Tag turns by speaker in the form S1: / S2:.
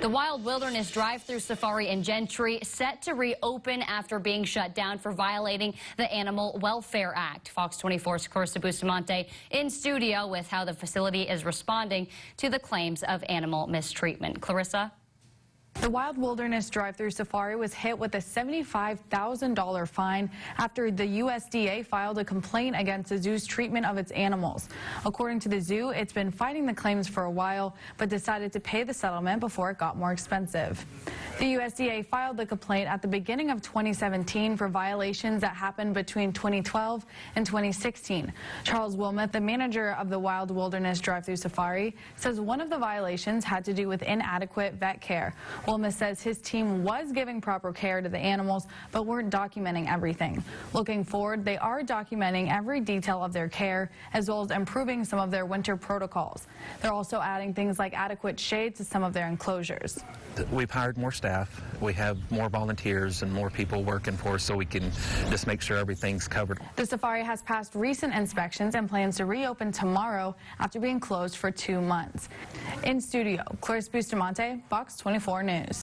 S1: The Wild Wilderness drive-through safari in Gentry set to reopen after being shut down for violating the Animal Welfare Act. Fox 24's Clarissa Bustamante in studio with how the facility is responding to the claims of animal mistreatment. Clarissa?
S2: The Wild Wilderness drive-through safari was hit with a $75,000 fine after the USDA filed a complaint against the zoo's treatment of its animals. According to the zoo, it's been fighting the claims for a while, but decided to pay the settlement before it got more expensive. The USDA filed the complaint at the beginning of 2017 for violations that happened between 2012 and 2016. Charles Wilmoth, the manager of the Wild Wilderness drive-through safari, says one of the violations had to do with inadequate vet care. Wilmoth says his team was giving proper care to the animals, but weren't documenting everything. Looking forward, they are documenting every detail of their care, as well as improving some of their winter protocols. They're also adding things like adequate shade to some of their enclosures.
S3: We've hired more staff. We have more volunteers and more people working for us so we can just make sure everything's covered.
S2: The safari has passed recent inspections and plans to reopen tomorrow after being closed for two months. In studio, Clarissa Bustamante, Fox 24 News.